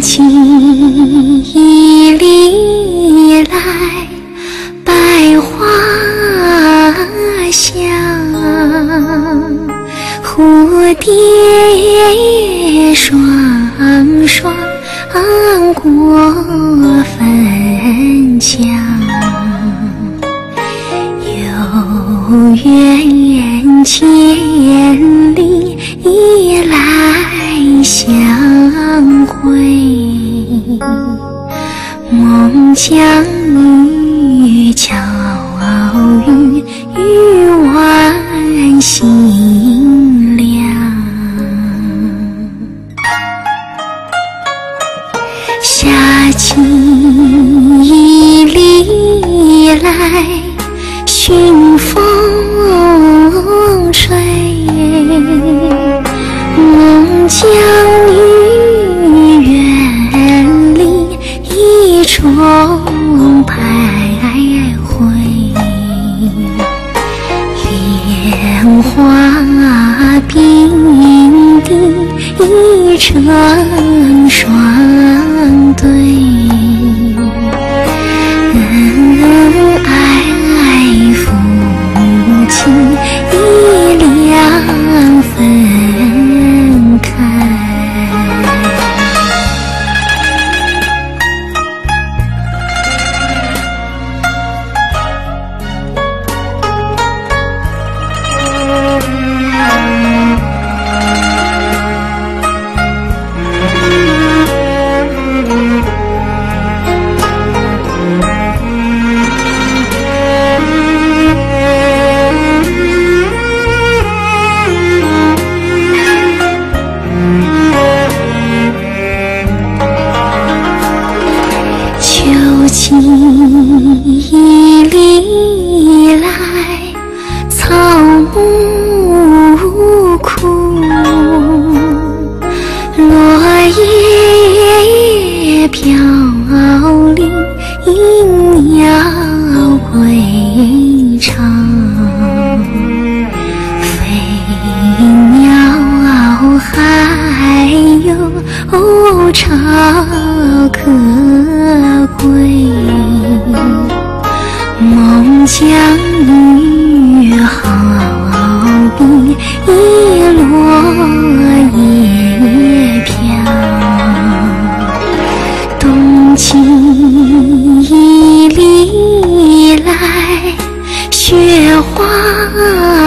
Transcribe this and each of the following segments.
清气里来百花香，蝴蝶双双过粉墙，有缘千里。孟姜女巧语，玉婉心凉。下起里来，寻风一重徘徊，莲花并蒂成双秋季里来，草木枯，落叶飘零，巢可归，孟姜女好比落叶飘，冬季一里来雪花。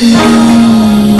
No.